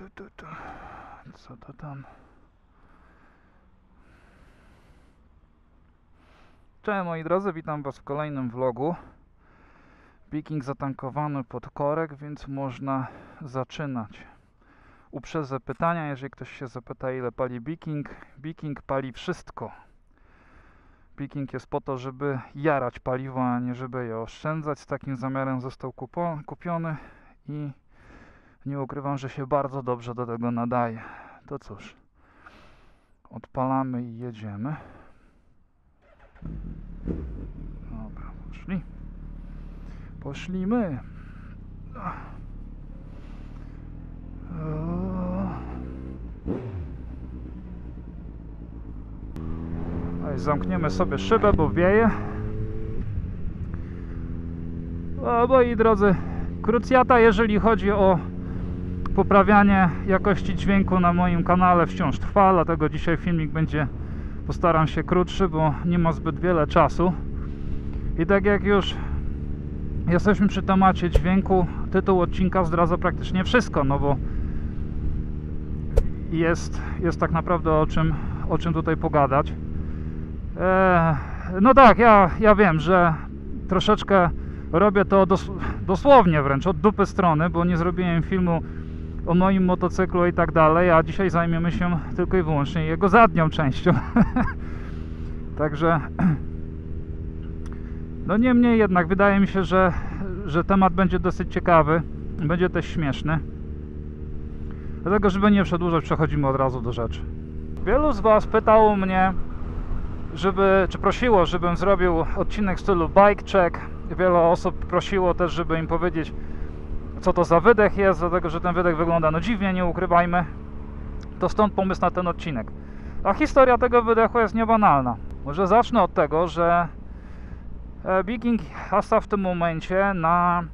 tu, tu, tu. Co to tam? Cześć moi drodzy, witam was w kolejnym vlogu. Viking zatankowany pod korek, więc można zaczynać. Uprzedzę pytania, jeżeli ktoś się zapyta ile pali Viking. Viking pali wszystko. Viking jest po to, żeby jarać paliwo, a nie żeby je oszczędzać. Z takim zamiarem został kupiony i nie ukrywam, że się bardzo dobrze do tego nadaje. To cóż, odpalamy i jedziemy. Dobra, poszli. Poszlimy. Zamkniemy sobie szybę, bo wieje. O, moi drodzy, krucjata, jeżeli chodzi o poprawianie jakości dźwięku na moim kanale wciąż trwa, dlatego dzisiaj filmik będzie postaram się krótszy, bo nie ma zbyt wiele czasu. I tak jak już jesteśmy przy temacie dźwięku, tytuł odcinka zdradza praktycznie wszystko, no bo jest, jest tak naprawdę o czym, o czym tutaj pogadać. Eee, no tak, ja, ja wiem, że troszeczkę robię to dos dosłownie wręcz od dupy strony, bo nie zrobiłem filmu o moim motocyklu i tak dalej, a dzisiaj zajmiemy się tylko i wyłącznie jego zadnią częścią. Także no niemniej jednak wydaje mi się, że, że temat będzie dosyć ciekawy, będzie też śmieszny. Dlatego, żeby nie przedłużać, przechodzimy od razu do rzeczy. Wielu z Was pytało mnie, żeby, czy prosiło, żebym zrobił odcinek w stylu bike check. Wiele osób prosiło też, żeby im powiedzieć, co to za wydech jest, dlatego że ten wydech wygląda no dziwnie, nie ukrywajmy. To stąd pomysł na ten odcinek. A historia tego wydechu jest niebanalna. Może zacznę od tego, że e, Viking hasa w tym momencie na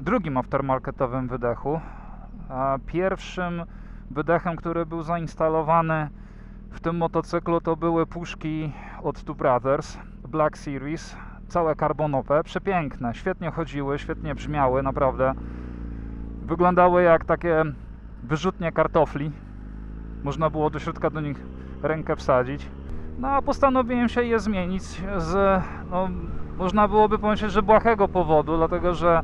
drugim aftermarketowym wydechu. A pierwszym wydechem, który był zainstalowany w tym motocyklu to były puszki od Two Brothers Black Series, całe karbonowe, przepiękne, świetnie chodziły, świetnie brzmiały, naprawdę wyglądały jak takie wyrzutnie kartofli. Można było do środka do nich rękę wsadzić. No a postanowiłem się je zmienić z, no, można byłoby pomyśleć, że błahego powodu, dlatego że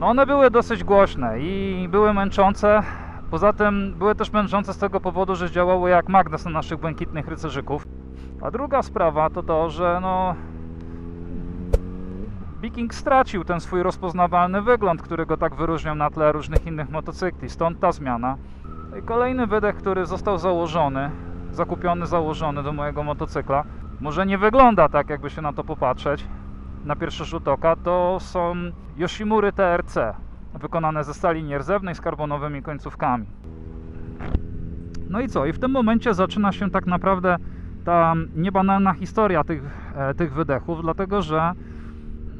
no one były dosyć głośne i były męczące. Poza tym były też męczące z tego powodu, że działały jak magnes na naszych błękitnych rycerzyków. A druga sprawa to to, że no Viking stracił ten swój rozpoznawalny wygląd, który go tak wyróżniał na tle różnych innych motocykli. Stąd ta zmiana. I kolejny wydech, który został założony, zakupiony, założony do mojego motocykla, może nie wygląda tak, jakby się na to popatrzeć na pierwszy rzut oka, to są Yoshimury TRC, wykonane ze stali nierdzewnej z karbonowymi końcówkami. No i co? I w tym momencie zaczyna się tak naprawdę ta niebanalna historia tych, e, tych wydechów, dlatego że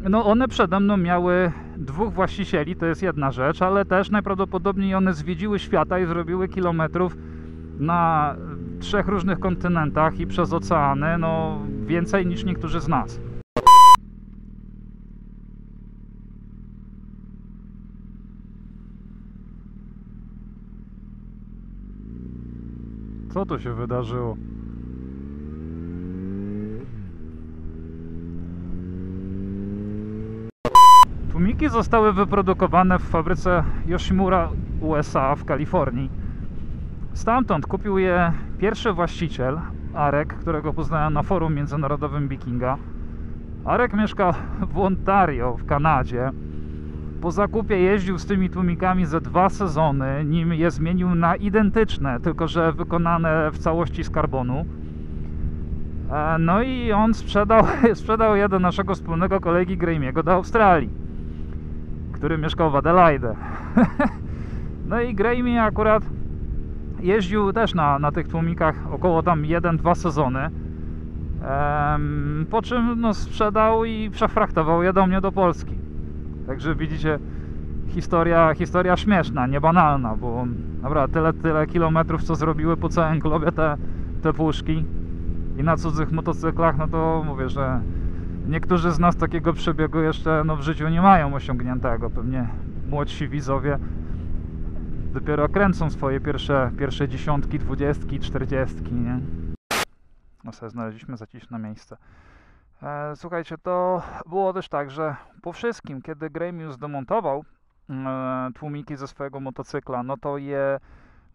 no one przede mną miały dwóch właścicieli, to jest jedna rzecz, ale też najprawdopodobniej one zwiedziły świata i zrobiły kilometrów na trzech różnych kontynentach i przez oceany, no więcej niż niektórzy z nas. Co tu się wydarzyło? Tłumiki zostały wyprodukowane w fabryce Yoshimura USA w Kalifornii. Stamtąd kupił je pierwszy właściciel, Arek, którego poznałem na forum międzynarodowym Vikinga. Arek mieszka w Ontario w Kanadzie. Po zakupie jeździł z tymi tłumikami ze dwa sezony, nim je zmienił na identyczne, tylko że wykonane w całości z karbonu. E, No i on sprzedał, sprzedał je do naszego wspólnego kolegi Graimiego do Australii, który mieszkał w Adelaide. No i Graimi akurat jeździł też na, na tych tłumikach około tam 1-2 sezony. Em, po czym no, sprzedał i przefraktował je do mnie do Polski. Także widzicie, historia, historia śmieszna, niebanalna, bo naprawdę tyle, tyle kilometrów, co zrobiły po całym globie te, te puszki i na cudzych motocyklach, no to mówię, że niektórzy z nas takiego przebiegu jeszcze no, w życiu nie mają osiągniętego. Pewnie młodsi widzowie dopiero kręcą swoje pierwsze, pierwsze dziesiątki, dwudziestki, czterdziestki, nie? No sobie znaleźliśmy zaciszne miejsce. E, słuchajcie, to było też tak, że po wszystkim, kiedy Gremius demontował e, tłumiki ze swojego motocykla, no to je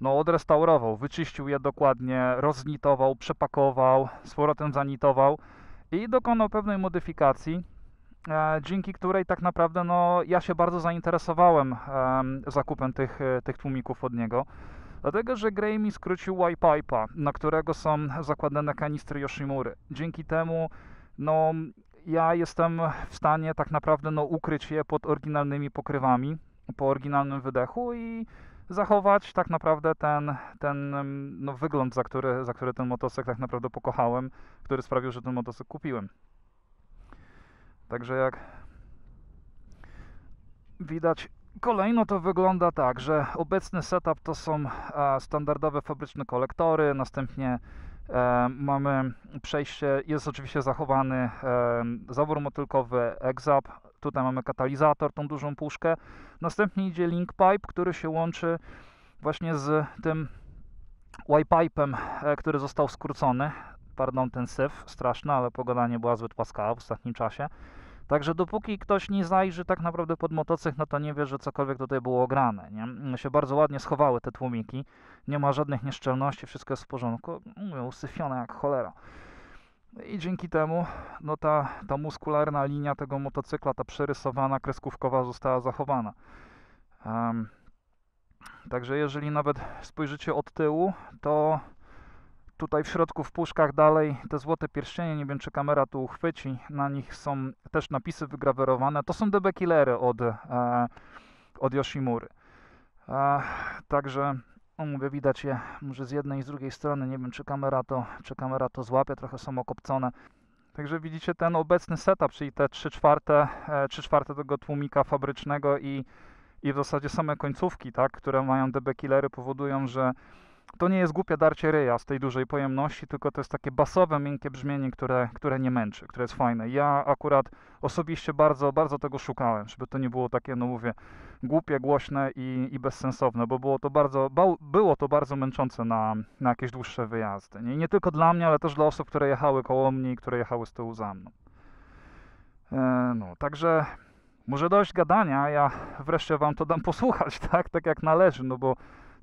no, odrestaurował, wyczyścił je dokładnie, roznitował, przepakował, z powrotem zanitował i dokonał pewnej modyfikacji, e, dzięki której tak naprawdę no, ja się bardzo zainteresowałem zakupem tych, e, tych tłumików od niego. Dlatego, że Gray mi skrócił Y-Pipe'a, na którego są zakładane kanistry Yoshimury. Dzięki temu no, ja jestem w stanie tak naprawdę no, ukryć je pod oryginalnymi pokrywami, po oryginalnym wydechu i zachować. Tak naprawdę ten, ten no, wygląd, za który, za który ten motocykl tak naprawdę pokochałem, który sprawił, że ten motocykl kupiłem. Także jak widać, kolejno to wygląda tak, że obecny setup to są e, standardowe fabryczne kolektory, następnie e, mamy przejście, jest oczywiście zachowany e, zawór motylkowy exap, tutaj mamy katalizator, tą dużą puszkę, następnie idzie link pipe, który się łączy właśnie z tym Y-pipe'em, e, który został skrócony, pardon ten syf, straszny, ale pogoda nie była zbyt łaskawa w ostatnim czasie. Także dopóki ktoś nie zajrzy tak naprawdę pod motocykl, no to nie wie, że cokolwiek tutaj było ograne. Nie? Się bardzo ładnie schowały te tłumiki, nie ma żadnych nieszczelności, wszystko jest w porządku. Mówię, usyfione jak cholera. I dzięki temu no ta, ta muskularna linia tego motocykla, ta przerysowana, kreskówkowa została zachowana. Um, także jeżeli nawet spojrzycie od tyłu, to tutaj w środku w puszkach dalej te złote pierścienie, nie wiem czy kamera tu uchwyci, na nich są też napisy wygrawerowane. To są DB Killery od, e, od Yoshimury. E, także no mówię, widać je może z jednej i z drugiej strony, nie wiem czy kamera to, czy kamera to złapie, trochę są okopcone. Także widzicie ten obecny setup, czyli te 3 czwarte, 3 czwarte tego tłumika fabrycznego i, i w zasadzie same końcówki, tak, które mają DB killery powodują, że to nie jest głupie darcie ryja z tej dużej pojemności, tylko to jest takie basowe, miękkie brzmienie, które, które nie męczy, które jest fajne. Ja akurat osobiście bardzo, bardzo tego szukałem, żeby to nie było takie, no mówię, głupie, głośne i, i bezsensowne, bo było to bardzo, było to bardzo męczące na, na jakieś dłuższe wyjazdy. Nie? Nie tylko dla mnie, ale też dla osób, które jechały koło mnie i które jechały z tyłu za mną. E, no, także może dość gadania, ja wreszcie wam to dam posłuchać, tak, tak jak należy, no bo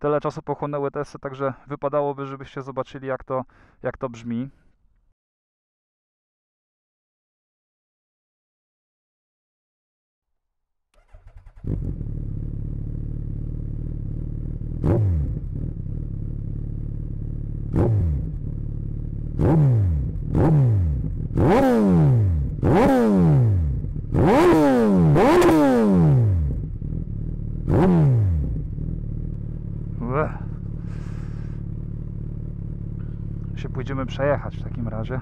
tyle czasu pochłonęły testy, także wypadałoby, żebyście zobaczyli jak to, jak to brzmi. Się pójdziemy przejechać w takim razie.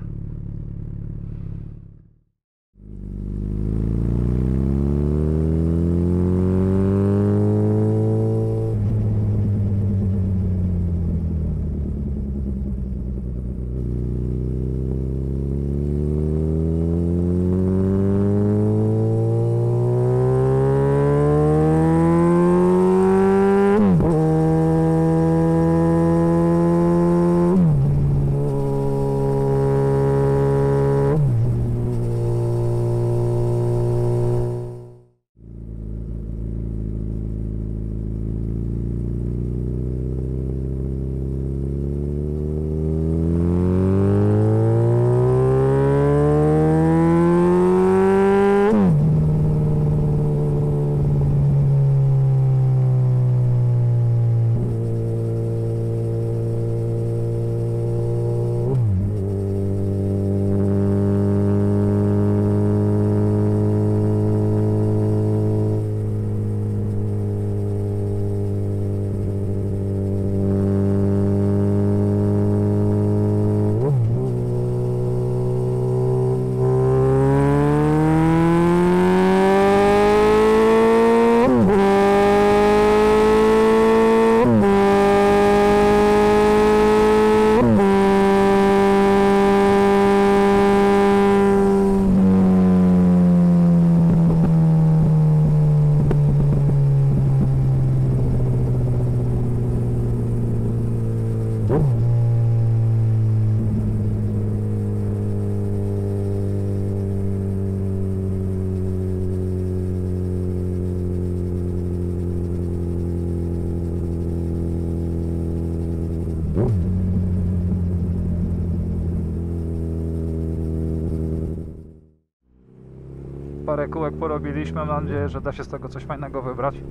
Kółek porobiliśmy. Mam nadzieję, że da się z tego coś fajnego wybrać.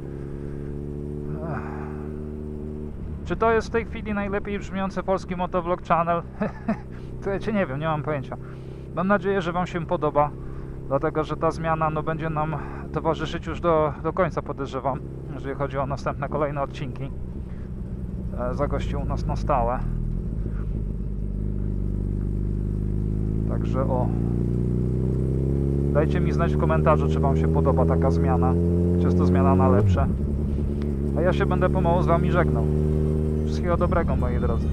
Czy to jest w tej chwili najlepiej brzmiący polski motovlog channel? cię nie wiem, nie mam pojęcia. Mam nadzieję, że Wam się podoba, dlatego że ta zmiana no, będzie nam towarzyszyć już do, do końca, podejrzewam, jeżeli chodzi o następne, kolejne odcinki. E, Zagości u nas na stałe. Także o. Dajcie mi znać w komentarzu, czy Wam się podoba taka zmiana, czy jest to zmiana na lepsze. A ja się będę pomału z Wami żegnał. Wszystkiego dobrego, moi drodzy.